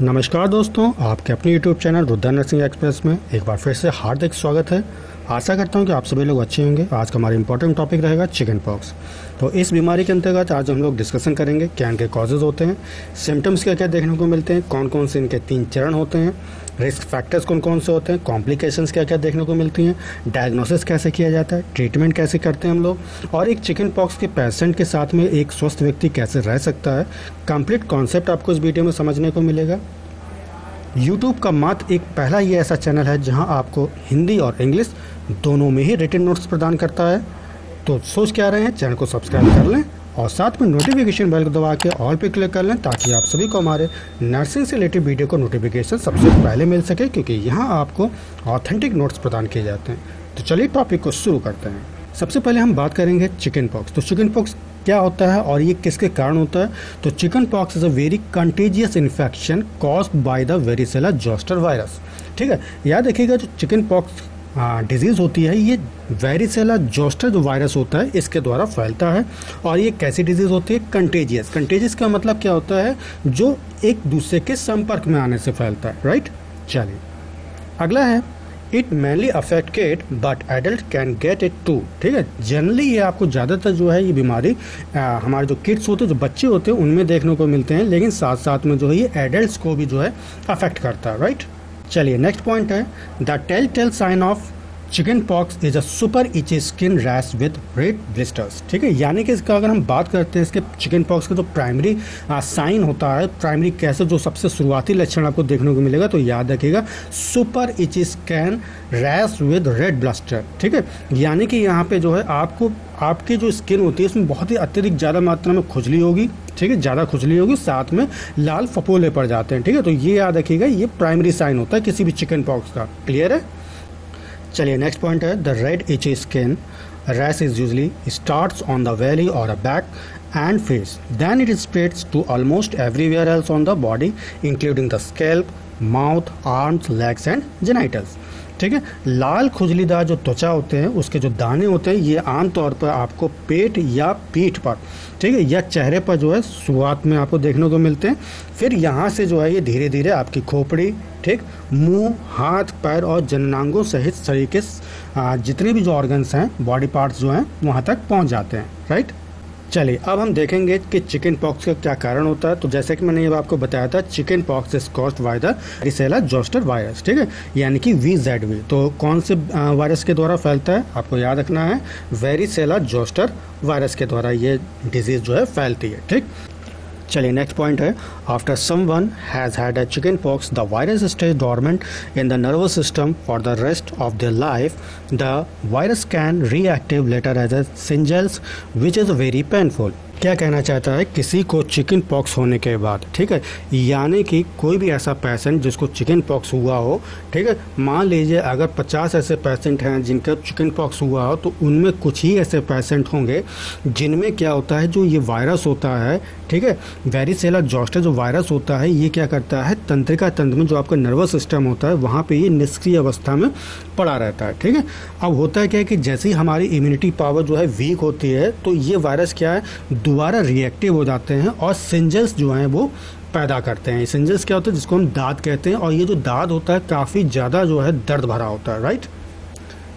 नमस्कार दोस्तों, आपके अपने YouTube channel Rudra nursing express में एक बार फिर से हार्दिक स्वागत है। आशा करता हूँ कि आप सभी लोग अच्छे होंगे। आज का हमारा इंपॉर्टेंट टॉपिक रहेगा चिकन पॉक्स तो इस बीमारी के अंतर्गत आज हम लोग डिस्कशन करेंगे, क्या इनके कॉजेज होते हैं सिम्टम्स क्या क्या देखने को मिलते हैं कौन कौन से इनके तीन चरण होते हैं रिस्क फैक्टर्स कौन कौन से होते हैं कॉम्प्लिकेशंस क्या क्या देखने को मिलती हैं डायग्नोसिस कैसे किया जाता है ट्रीटमेंट कैसे करते हैं हम लोग, और एक चिकन पॉक्स के पेशेंट के साथ में एक स्वस्थ व्यक्ति कैसे रह सकता है कंप्लीट कॉन्सेप्ट आपको इस वीडियो में समझने को मिलेगा। यूट्यूब का मात्र एक पहला ही ऐसा चैनल है जहाँ आपको हिंदी और इंग्लिश दोनों में ही रिटर्न नोट्स प्रदान करता है। तो सोच क्या रहे हैं? चैनल को सब्सक्राइब कर लें और साथ में नोटिफिकेशन बेल को दबा के ऑल पे क्लिक कर लें ताकि आप सभी को हमारे नर्सिंग से रिलेटेड वीडियो को नोटिफिकेशन सबसे पहले मिल सके, क्योंकि यहाँ आपको ऑथेंटिक नोट्स प्रदान किए जाते हैं। तो चलिए टॉपिक को शुरू करते हैं। सबसे पहले हम बात करेंगे चिकन पॉक्स तो चिकन पॉक्स क्या होता है और ये किसके कारण होता है? तो chickenpox is a very contagious infection cause by the varicella zoster virus ठीक है? याद रखिएगा, जो चिकन पॉक्स डिज़ीज़ होती है, ये वेरिसेला जोस्टर जो वायरस होता है, इसके द्वारा फैलता है और ये कैसी डिज़ीज़ होती है? कंटेजियस कंटेजियस का मतलब क्या होता है? जो एक दूसरे के संपर्क में आने से फैलता है। राइट चलिए। अगला है it mainly affected but adult can get it too ठीक है? जनरली ये आपको ज़्यादातर जो है ये बीमारी हमारे जो किड्स होते हैं, जो बच्चे होते हैं, उनमें देखने को मिलते हैं, लेकिन साथ साथ में जो है ये एडल्ट को भी जो है अफेक्ट करता है राइट चलिए नेक्स्ट पॉइंट है। The telltale sign of chickenpox is a super itchy skin rash with red blisters ठीक है? यानी कि इसका अगर हम बात करते हैं, इसके चिकन पॉक्स का जो प्राइमरी साइन होता है। प्राइमरी कैसे? जो सबसे शुरुआती लक्षण आपको देखने को मिलेगा तो याद रखिएगा super itchy skin rash with red blister ठीक है? यानी कि यहाँ पे जो है, आपको, आपकी जो स्किन होती है उसमें बहुत ही अत्यधिक ज़्यादा मात्रा में खुजली होगी। ठीक है? ज़्यादा खुजली होगी, साथ में लाल फपोले पड़ जाते हैं। ठीक है? तो ये याद रखिएगा, ये प्राइमरी साइन होता है किसी भी चिकन पॉक्स का। क्लियर है? चलिए नेक्स्ट पॉइंट है the red itch skin rash is usually start on the belly और a back and face then it spreads to almost everywhere else on the body including the scalp mouth arms legs and genitals ठीक है? लाल खुजलीदार जो त्वचा होते हैं, उसके जो दाने होते हैं, ये आमतौर पर आपको पेट या पीठ पर, ठीक है? या चेहरे पर जो है, शुरुआत में आपको देखने को मिलते हैं। फिर यहाँ से जो है, ये धीरे धीरे आपकी खोपड़ी, ठीक? मुँह, हाथ, पैर और जननांगों सहित शरीर के जितने भी जो ऑर्गन्स हैं बॉडी पार्ट्स जो हैं, वहाँ तक पहुँच जाते हैं राइट चलिए, अब हम देखेंगे कि चिकन पॉक्स का क्या कारण होता है। तो जैसे कि मैंने ये आपको बताया था chickenpox is caused by the varicella zoster virus ठीक है? यानी कि वी जेड वी तो कौन से वायरस के द्वारा फैलता है? आपको याद रखना है वेरिसेला जोस्टर वायरस के द्वारा ये डिज़ीज़ जो है फैलती है, ठीक? चलिए नेक्स्ट पॉइंट है। After someone has had a chickenpox the virus stay dormant in the nervous system for the rest of the life the virus can reactive later as a shingles which is very painful क्या कहना चाहता है? किसी को chicken pox होने के बाद, ठीक है? यानी कि कोई भी ऐसा पेशेंट जिसको चिकन पॉक्स हुआ हो, ठीक है? मान लीजिए अगर 50 ऐसे पेशेंट हैं जिनका चिकन पॉक्स हुआ हो तो उनमें कुछ ही ऐसे पेशेंट होंगे जिनमें क्या होता है, जो ये वायरस होता है, ठीक है? वेरिसेला जॉस्टर जो वायरस होता है, ये क्या करता है? तंत्रिका तंत्र में जो आपका नर्वस सिस्टम होता है, वहाँ पर ये निष्क्रिय अवस्था में पड़ा रहता है, ठीक है? अब होता है क्या है कि जैसे ही हमारी इम्यूनिटी पावर जो है वीक होती है तो ये वायरस क्या है? दोबारा रिएक्टिव हो जाते हैं और सिंजल्स जो हैं वो पैदा करते हैं। सिंजल्स क्या होता है? जिसको हम दाद कहते हैं। और ये जो दाद होता है, काफ़ी ज़्यादा जो है दर्द भरा होता है राइट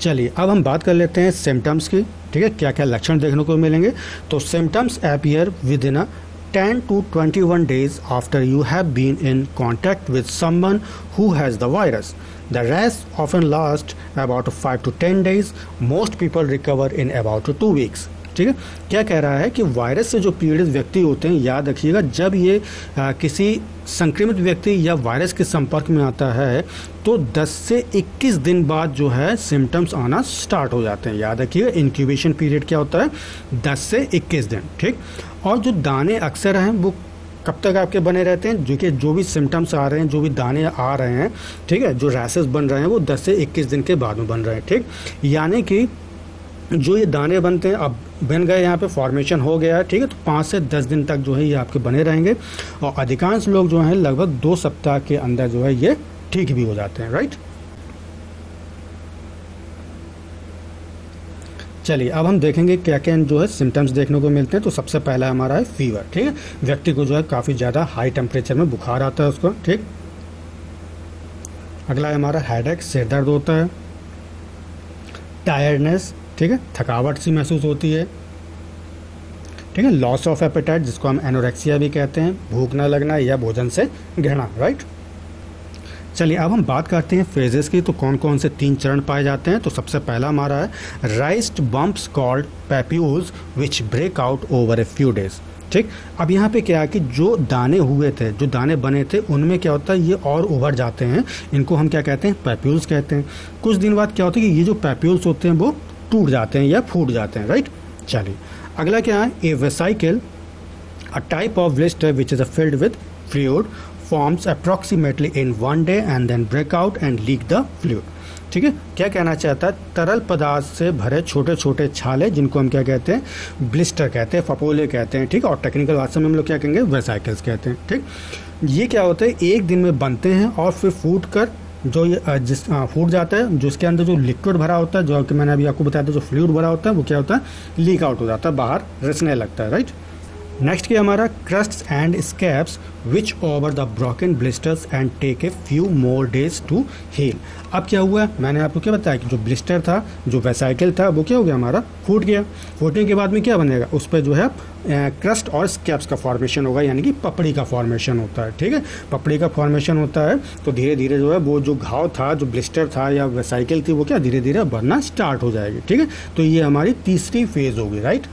चलिए, अब हम बात कर लेते हैं सिम्टम्स की। ठीक है? क्या क्या लक्षण देखने को मिलेंगे? तो symptoms appear within a ten 10 to 21 days after you have been in contact with someone who has the virus. The rash often lasts about 5 to 10 days. Most people recover in about 2 weeks. ठीक है? क्या कह रहा है कि virus से जो पीड़ित व्यक्ति होते हैं याद रखिएगा जब ये आ, किसी संक्रमित व्यक्ति या वायरस के संपर्क में आता है तो 10 से 21 दिन बाद जो है सिम्टम्स आना स्टार्ट हो जाते हैं। याद रखिएगा इंक्यूबेशन पीरियड क्या होता है? 10 से 21 दिन ठीक? और जो दाने अक्सर हैं वो कब तक आपके बने रहते हैं? जो कि जो भी सिम्टम्स आ रहे हैं जो भी दाने आ रहे हैं ठीक है? जो रैसेस बन रहे हैं वो 10 से 21 दिन के बाद में बन रहे हैं ठीक? यानी कि जो ये दाने बनते हैं, अब बन गए, यहाँ पे फॉर्मेशन हो गया है, ठीक है? तो पाँच से दस दिन तक जो है ये आपके बने रहेंगे। और अधिकांश लोग जो हैं, लगभग दो सप्ताह के अंदर जो है ये ठीक भी हो जाते हैं राइट चलिए, अब हम देखेंगे क्या क्या जो है सिम्टम्स देखने को मिलते हैं। तो सबसे पहला हमारा है फीवर ठीक है? व्यक्ति को जो है काफ़ी ज़्यादा हाई टेम्परेचर में बुखार आता है उसको, ठीक? अगला है हमारा हेड सिर दर्द होता है। टायर्डनेस ठीक है? थकावट सी महसूस होती है। ठीक है? लॉस ऑफ़ एपेटाइट जिसको हम एनोरेक्सिया भी कहते हैं, भूख ना लगना या भोजन से घृणा राइट चलिए, अब हम बात करते हैं फेजेस की तो कौन कौन से तीन चरण पाए जाते हैं? तो सबसे पहला हमारा है raised bumps called papules which break out over a few days ठीक? अब यहाँ पे क्या है कि जो दाने हुए थे, जो दाने बने थे, उनमें क्या होता है, ये और उभर जाते हैं। इनको हम क्या कहते हैं? पैप्यूल्स कहते हैं। कुछ दिन बाद क्या होता है कि ये जो पैप्यूल्स होते हैं, वो टूट जाते हैं या फूट जाते हैं राइट चलिए, अगला क्या है? A vesicle a type of blister which is a filled with fluid forms approximately in one day and then break out and leak the fluid ठीक है? क्या कहना चाहता है? तरल पदार्थ से भरे छोटे छोटे छाले जिनको हम क्या कहते हैं? ब्लिस्टर कहते हैं, फपोले कहते हैं, ठीक? और टेक्निकल भाषा में हम लोग क्या कहेंगे? वेसाइकल्स कहते हैं, ठीक? ये क्या होता है? एक दिन में बनते हैं और फिर फूट कर जो ये जिस फूट जाता है, जो इसके अंदर जो लिक्विड भरा होता है, जो कि मैंने अभी आपको बताया था, जो फ्लूड भरा होता है, वो क्या होता है? लीक आउट हो जाता है, बाहर रिसने लगता है राइट नेक्स्ट क्या हमारा crust and scabs which over the broken blisters and take a few more days to heal अब क्या हुआ? मैंने आपको क्या बताया कि जो ब्लिस्टर था, जो वेसाइकिल था, वो क्या हो गया हमारा? फूट गया। फूटने के बाद में क्या बनेगा? उस पर जो है क्रस्ट और स्कैप्स का फॉर्मेशन होगा, यानी कि पपड़ी का फॉर्मेशन होता है, ठीक है? पपड़ी का फॉर्मेशन होता है तो धीरे धीरे जो है, वो जो घाव था, जो ब्लिस्टर था या वेसाइकिल थी, वो क्या धीरे धीरे बनना स्टार्ट हो जाएगी, ठीक है? तो ये हमारी तीसरी फ़ेज़ होगी राइट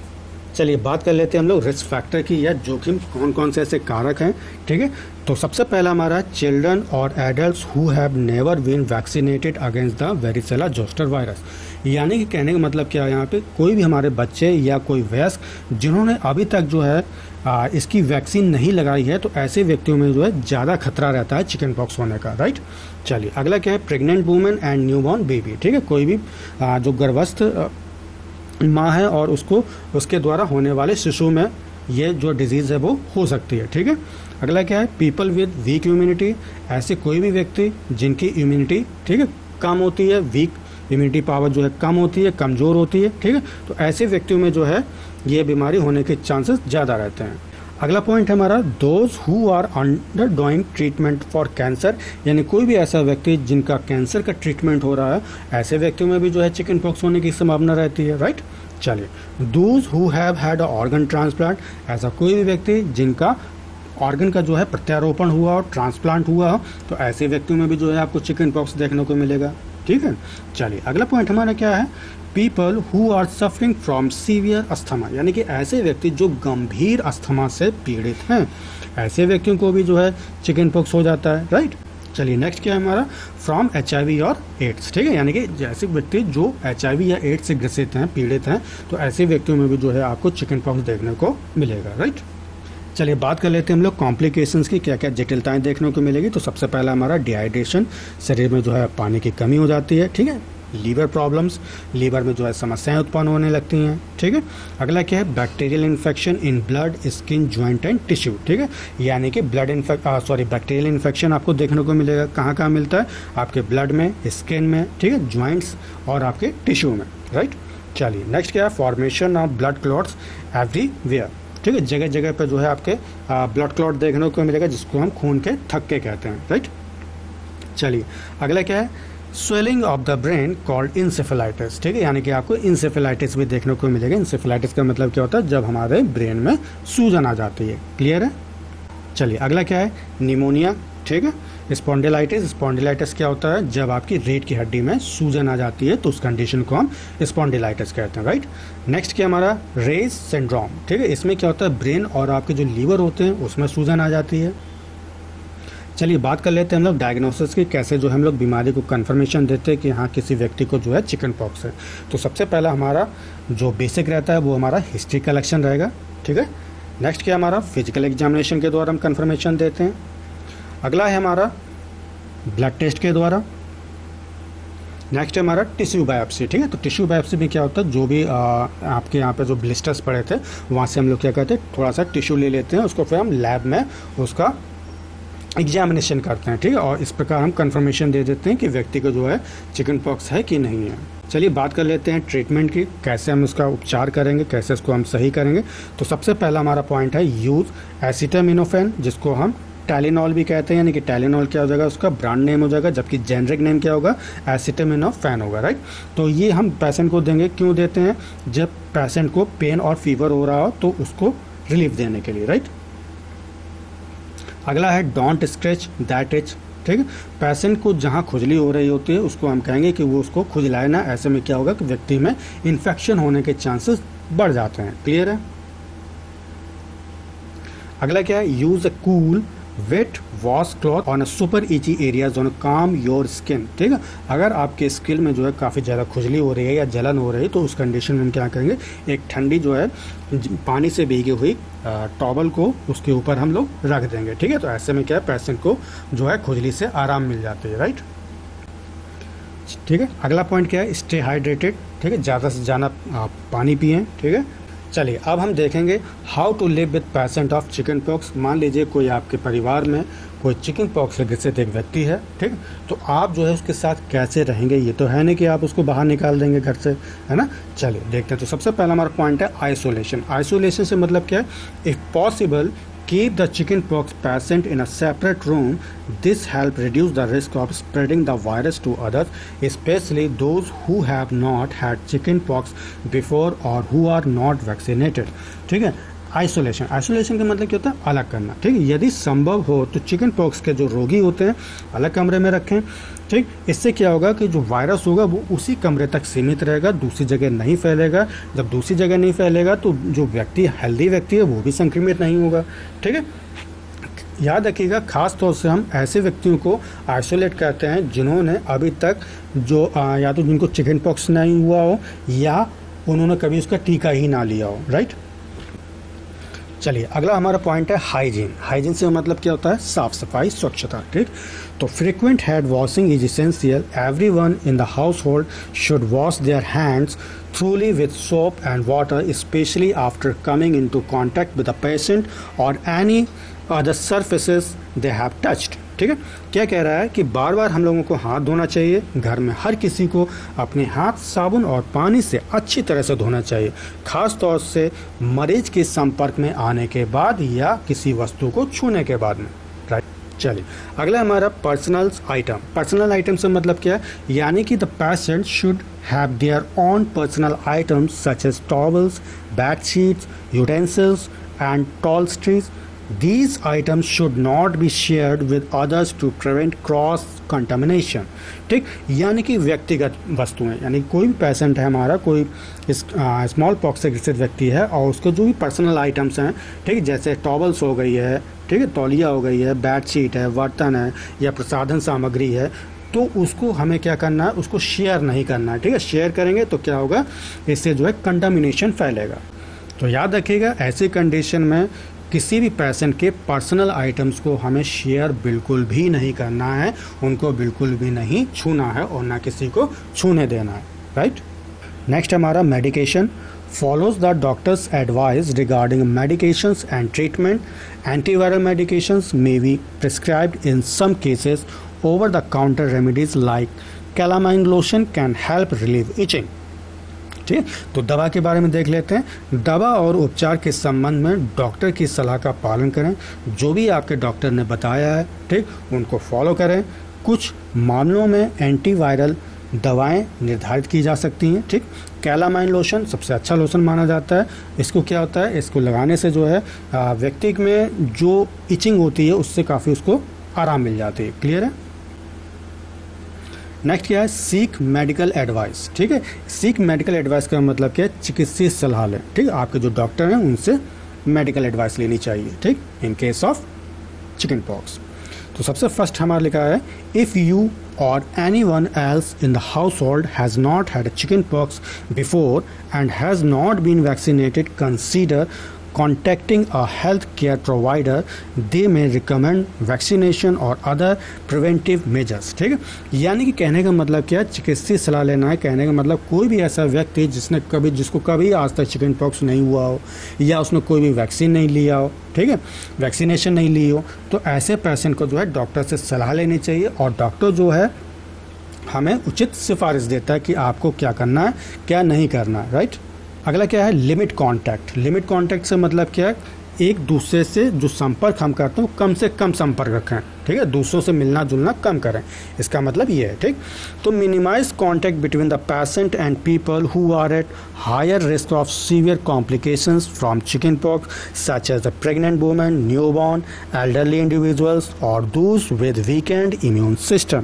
चलिए बात कर लेते हैं हम लोग रिस्क फैक्टर की या जोखिम कौन कौन से ऐसे कारक हैं ठीक है? तो सबसे पहला हमारा चिल्ड्रन और adult who have never been vaccinated against the varicella zoster virus यानी कि कहने का मतलब क्या है यहाँ पे? कोई भी हमारे बच्चे या कोई वयस्क जिन्होंने अभी तक जो है आ, इसकी वैक्सीन नहीं लगाई है तो ऐसे व्यक्तियों में जो है ज़्यादा खतरा रहता है चिकन पॉक्स होने का राइट चलिए अगला क्या है? Pregnant women and newborn baby ठीक है? कोई भी आ, जो गर्भस्थ माँ है और उसको, उसके द्वारा होने वाले शिशु में ये जो डिज़ीज़ है वो हो सकती है, ठीक है? अगला क्या है? पीपल विद वीक इम्यूनिटी ऐसे कोई भी व्यक्ति जिनकी इम्यूनिटी ठीक है, कम होती है वीक इम्यूनिटी पावर जो है कम होती है, कमज़ोर होती है, ठीक है? तो ऐसे व्यक्तियों में जो है, ये बीमारी होने के चांसेस ज़्यादा रहते हैं। अगला पॉइंट है हमारा those who are undergoing treatment for cancer यानी कोई भी ऐसा व्यक्ति जिनका कैंसर का ट्रीटमेंट हो रहा है, ऐसे व्यक्तियों में भी जो है चिकन पॉक्स होने की संभावना रहती है राइट चलिए those who have had organ transplant ऐसा कोई भी व्यक्ति जिनका ऑर्गन का जो है प्रत्यारोपण हुआ और ट्रांसप्लांट हुआ हो तो ऐसे व्यक्तियों में भी जो है आपको चिकन पॉक्स देखने को मिलेगा। ठीक है? चलिए, अगला पॉइंट हमारा क्या है? People who are suffering from severe asthma यानी कि ऐसे व्यक्ति जो गंभीर अस्थमा से पीड़ित हैं। ऐसे व्यक्तियों को भी जो है चिकन पॉक्स हो जाता है राइट चलिए नेक्स्ट क्या है हमारा? फ्रॉम एच और एड्स ठीक है? यानी कि जैसे व्यक्ति जो एच या एड्स से ग्रसित हैं, पीड़ित हैं तो ऐसे व्यक्तियों में भी जो है आपको चिकन पॉक्स देखने को मिलेगा राइट चलिए बात कर लेते हैं हम लोग कॉम्प्लिकेशंस की क्या क्या जटिलताएँ देखने को मिलेगी। तो सबसे पहला हमारा डिहाइड्रेशन शरीर में जो है पानी की कमी हो जाती है, ठीक है? लीवर प्रॉब्लम्स लीवर में जो है समस्याएँ उत्पन्न होने लगती हैं, ठीक है? अगला क्या है? Bacterial infection in blood skin joint and tissue ठीक है? यानी कि blood infect sorry bacterial infection आपको देखने को मिलेगा कहाँ कहाँ मिलता है? आपके ब्लड में स्किन में, ठीक है? ज्वाइंट्स और आपके टिश्यू में राइट चलिए नेक्स्ट क्या है? Formation of blood clots everywhere ठीक है जगह जगह पर जो है आपके ब्लड क्लॉट देखने को मिलेगा, जिसको हम खून के थक्के कहते हैं राइट चलिए, अगला क्या है? Swelling of the brain called encephalitis ठीक है, यानी कि आपको इंसेफेलाइटिस भी देखने को मिलेगा। इंसेफेलाइटिस का मतलब क्या होता है? जब हमारे ब्रेन में सूजन आ जाती है। क्लियर है? चलिए, अगला क्या है? निमोनिया ठीक है? स्पॉन्डिलाइटिस स्पॉन्डिलाइटिस क्या होता है? जब आपकी रेट की हड्डी में सूजन आ जाती है तो उस कंडीशन को हम स्पॉन्डिलाइटिस कहते हैं राइट नेक्स्ट क्या हमारा? रेज सिंड्रोम ठीक है? इसमें क्या होता है? ब्रेन और आपके जो लीवर होते हैं, उसमें सूजन आ जाती है। चलिए बात कर लेते हैं हम लोग डायग्नोसिस की, कैसे जो हम लोग बीमारी को कन्फर्मेशन देते हैं कि हाँ किसी व्यक्ति को जो है चिकन पॉक्स है। तो सबसे पहला हमारा जो बेसिक रहता है, वो हमारा हिस्ट्री कलेक्शन रहेगा, ठीक है? नेक्स्ट क्या हमारा? फ़िज़िकल एग्जामिनेशन के द्वारा हम कन्फर्मेशन देते हैं। अगला है हमारा ब्लड टेस्ट के द्वारा। नेक्स्ट है हमारा टिश्यू बायोप्सी ठीक है? तो टिश्यू बायोप्सी में क्या होता है? जो भी आ, आपके यहाँ पे जो ब्लिस्टर्स पड़े थे वहाँ से हम लोग क्या करते हैं? थोड़ा सा टिश्यू ले लेते हैं उसको फिर हम लैब में उसका एग्जामिनेशन करते हैं ठीक है? और इस प्रकार हम कंफर्मेशन दे देते हैं कि व्यक्ति को जो है चिकन पॉक्स है कि नहीं है। चलिए बात कर लेते हैं ट्रीटमेंट की कैसे हम उसका उपचार करेंगे कैसे इसको हम सही करेंगे। तो सबसे पहला हमारा पॉइंट है यूज़ एसिटामिनोफेन जिसको हम टेलिनॉल भी कहते हैं, यानी कि टेलिनॉल क्या हो जाएगा, उसका ब्रांड नेम हो जाएगा, जबकि जेनरिक नेम क्या होगा? एसिटामिनोफेन होगा राइट तो ये हम पेशेंट को देंगे, क्यों देते हैं? जब पेशेंट को पेन और फीवर हो रहा हो तो उसको रिलीफ देने के लिए राइट अगला है डोंट स्क्रेच दैट इच ठीक? पेशेंट को जहाँ खुजली हो रही होती है, उसको हम कहेंगे कि वो उसको खुजलाए ना, ऐसे में क्या होगा कि व्यक्ति में इन्फेक्शन होने के चांसेस बढ़ जाते हैं। क्लियर है? अगला क्या है? Use a cool wet washcloth on super itchy areas on calm your skin ठीक है? अगर आपके स्किन में जो है काफ़ी ज़्यादा खुजली हो रही है या जलन हो रही है तो उस कंडीशन में हम क्या करेंगे? एक ठंडी जो है पानी से भीगी हुई टॉवल को उसके ऊपर हम लोग रख देंगे, ठीक है? तो ऐसे में क्या है पेशेंट को जो है खुजली से आराम मिल जाती है राइट ठीक है? अगला पॉइंट क्या है? स्टे हाइड्रेटेड ठीक है? ज़्यादा से ज़्यादा पानी पिए, ठीक है? चलिए, अब हम देखेंगे how to live with patient of chickenpox मान लीजिए कोई आपके परिवार में कोई चिकन पॉक्स से ग्रसित एक व्यक्ति है, ठीक? तो आप जो है उसके साथ कैसे रहेंगे, ये तो है नहीं कि आप उसको बाहर निकाल देंगे घर से, है ना? चलिए, देखते हैं। तो सबसे पहला हमारा पॉइंट है आइसोलेशन आइसोलेशन से मतलब क्या है? If possible Keep the chickenpox patient in a separate room. This help reduce the risk of spreading the virus to others, especially those who have not had chickenpox before or who are not vaccinated. ठीक है isolation. Isolation का मतलब क्या होता है? अलग करना। ठीक है? यदि संभव हो तो चिकन पॉक्स के जो रोगी होते हैं अलग कमरे में रखें। ठीक? इससे क्या होगा कि जो वायरस होगा वो उसी कमरे तक सीमित रहेगा दूसरी जगह नहीं फैलेगा। जब दूसरी जगह नहीं फैलेगा तो जो व्यक्ति हेल्दी व्यक्ति है वो भी संक्रमित नहीं होगा। ठीक है? याद रखिएगा खास तौर से हम ऐसे व्यक्तियों को आइसोलेट करते हैं जिन्होंने अभी तक जो आ, या तो जिनको चिकन पॉक्स नहीं हुआ हो या उन्होंने कभी उसका टीका ही ना लिया हो। राइट? चलिए, अगला हमारा पॉइंट है हाइजीन हाइजीन से मतलब क्या होता है? साफ़ सफ़ाई, स्वच्छता, ठीक? तो frequent hand washing is essential everyone in the household should wash their hands thoroughly with soap and water especially after coming into contact with the patient or any other surfaces they have touched ठीक है? क्या कह रहा है कि बार बार हम लोगों को हाथ धोना चाहिए, घर में हर किसी को अपने हाथ साबुन और पानी से अच्छी तरह से धोना चाहिए खास तौर से मरीज़ के संपर्क में आने के बाद या किसी वस्तु को छूने के बाद में। चलिए, अगला हमारा पर्सनल आइटम पर्सनल आइटम से मतलब क्या है? यानी कि the patient should have their own personal items such as towels bed sheets utensils and toiletries These items should not be shared with others to prevent cross contamination ठीक? यानी कि व्यक्तिगत वस्तुएँ, यानी कोई भी पेशेंट है हमारा, कोई स्मॉल पॉक्स से ग्रसित व्यक्ति है और उसके जो भी पर्सनल आइटम्स हैं, ठीक? जैसे टॉवल्स हो गई है, ठीक है? तौलिया हो गई है बेडशीट है, बर्तन है या प्रसाधन सामग्री है तो उसको हमें क्या करना है? उसको शेयर नहीं करना है, ठीक है? शेयर करेंगे तो क्या होगा? इससे जो है कंटामिनेशन फैलेगा। तो याद रखिएगा, ऐसी कंडीशन में किसी भी पेशेंट के पर्सनल आइटम्स को हमें शेयर बिल्कुल भी नहीं करना है, उनको बिल्कुल भी नहीं छूना है और ना किसी को छूने देना है राइट नेक्स्ट हमारा medication follows the doctor's advice regarding medication and treatment antiviral medication may be prescribe in some cases over the counter remedies like calamine lotion can help relieve itching ठीक तो दवा के बारे में देख लेते हैं। दवा और उपचार के संबंध में डॉक्टर की सलाह का पालन करें। जो भी आपके डॉक्टर ने बताया है, ठीक, उनको फॉलो करें। कुछ मामलों में एंटीवायरल दवाएँ निर्धारित की जा सकती हैं, ठीक। कैलामाइन लोशन सबसे अच्छा लोशन माना जाता है। इसको क्या होता है? इसको लगाने से जो है व्यक्ति में जो इचिंग होती है, उससे काफ़ी उसको आराम मिल जाती है। क्लियर है? नेक्स्ट क्या है? सीख मेडिकल एडवाइस ठीक है? सीख मेडिकल एडवाइस का मतलब क्या है? चिकित्सीय सलाह लें, ठीक आपके जो डॉक्टर हैं, उनसे मेडिकल एडवाइस लेनी चाहिए, ठीक? In case of chicken pox तो सबसे फ़र्स्ट हमारा लिखा है if you or anyone else in the household has not a chickenpox before and has not been vaccinated consider contacting a health care provider, they may recommend vaccination or other preventive measures, ठीक है? यानी कि कहने का मतलब क्या है? चिकित्सीय सलाह लेना है, कहने का मतलब कोई भी ऐसा व्यक्ति जिसने कभी, जिसको कभी आज तक चिकन पॉक्स नहीं हुआ हो, या उसने कोई भी वैक्सीन नहीं लिया हो, ठीक है? वैक्सीनेशन नहीं ली हो तो ऐसे पेशेंट को जो है डॉक्टर से सलाह लेनी चाहिए और डॉक्टर जो है, हमें उचित सिफारिश देता है कि आपको क्या करना है, क्या नहीं करना है राइट अगला क्या है? लिमिट कांटेक्ट लिमिट कांटेक्ट से मतलब क्या है? एक दूसरे से जो संपर्क हम करते हैं कम से कम संपर्क रखें। ठीक है? दूसरों से मिलना जुलना कम करें। इसका मतलब ये है, ठीक? तो minimize contact between the patient and people who are at higher risk of severe complications from chickenpox such as the pregnant women newborn elderly individuals or those with weekend immune system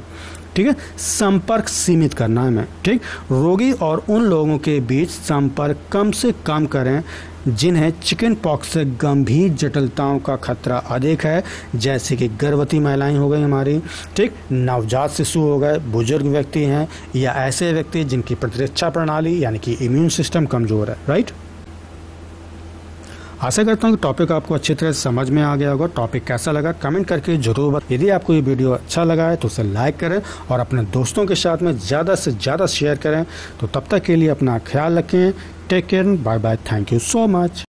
ठीक है? संपर्क सीमित करना है हमें, ठीक? रोगी और उन लोगों के बीच संपर्क कम से कम करें जिन्हें चिकन पॉक्स से गंभीर जटिलताओं का खतरा अधिक है, जैसे कि गर्भवती महिलाएँ हो गई हमारी, ठीक? नवजात शिशु हो गए, बुज़ुर्ग व्यक्ति हैं या ऐसे व्यक्ति जिनकी प्रतिरक्षा प्रणाली यानी कि इम्यून सिस्टम कमज़ोर है राइट आशा करता हूँ कि टॉपिक आपको अच्छी तरह समझ में आ गया होगा। टॉपिक कैसा लगा? कमेंट करके ज़रूर बता यदि आपको ये वीडियो अच्छा लगा है तो उसे लाइक करें और अपने दोस्तों के साथ में ज़्यादा से ज़्यादा शेयर करें। तो तब तक के लिए अपना ख्याल रखें। Take care bye bye thank you so much